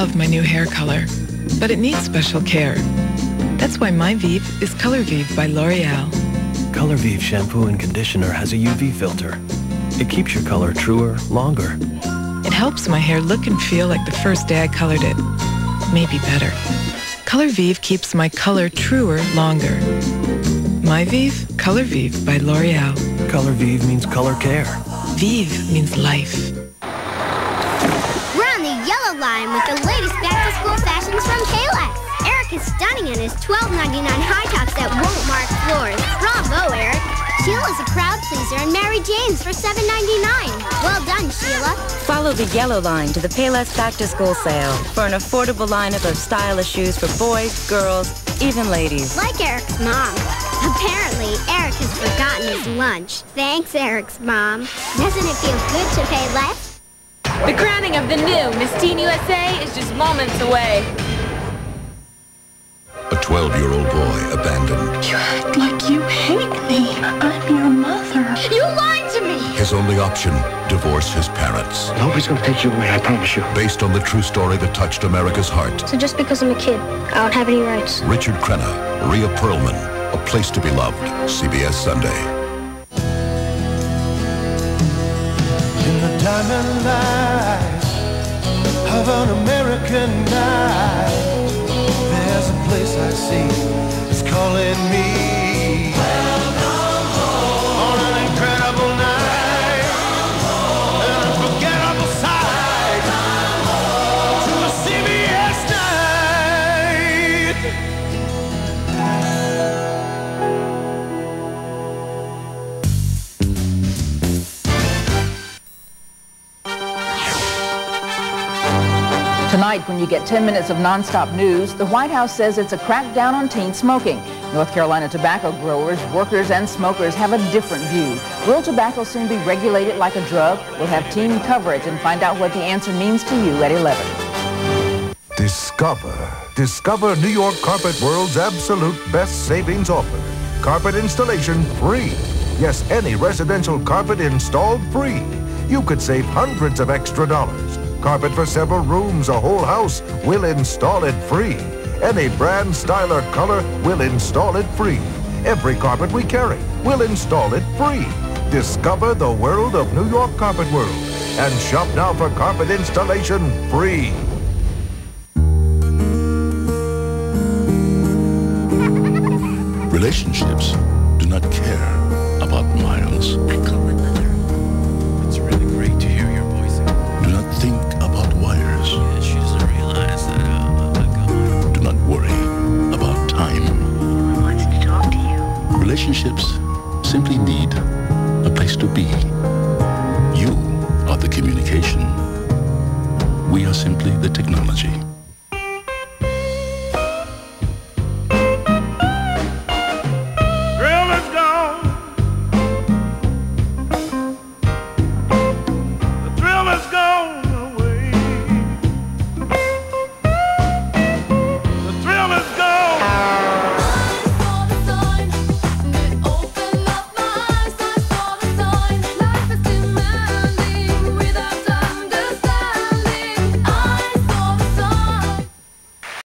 love my new hair color, but it needs special care. That's why my Vive is Color Vive by L'Oreal. Color Vive shampoo and conditioner has a UV filter. It keeps your color truer, longer. It helps my hair look and feel like the first day I colored it. Maybe better. Color Vive keeps my color truer, longer. My Vive, Color Vive by L'Oreal. Color Vive means color care. Vive means life. On the yellow line with the latest back-to-school fashions from Payless. Eric is stunning in his $12.99 high tops that won't mark floors. Bravo, Eric. Sheila's a crowd pleaser and Mary Jane's for $7.99. Well done, Sheila. Follow the yellow line to the Payless Back to School sale for an affordable lineup of stylish shoes for boys, girls, even ladies. Like Eric's mom. Apparently, Eric has forgotten his lunch. Thanks, Eric's mom. Doesn't it feel good to pay less? The crowning of the new Miss Teen USA is just moments away. A 12-year-old boy abandoned. You act like you hate me. I'm your mother. You lied to me! His only option, divorce his parents. Nobody's gonna take you away, I promise you. Based on the true story that touched America's heart. So just because I'm a kid, I don't have any rights. Richard Crenna, Rhea Perlman, A Place to Be Loved, CBS Sunday. In the diamond eyes of an American night, there's a place I see Tonight, when you get 10 minutes of nonstop news, the White House says it's a crackdown on teen smoking. North Carolina tobacco growers, workers, and smokers have a different view. Will tobacco soon be regulated like a drug? We'll have team coverage and find out what the answer means to you at 11. Discover. Discover New York Carpet World's absolute best savings offer. Carpet installation free. Yes, any residential carpet installed free. You could save hundreds of extra dollars. Carpet for several rooms, a whole house, we'll install it free. Any brand, style, or color, we'll install it free. Every carpet we carry, we'll install it free. Discover the world of New York Carpet World and shop now for carpet installation free. Relationships do not care about miles. I call my mother. It's really great to hear your Relationships simply need a place to be. You are the communication. We are simply the technology.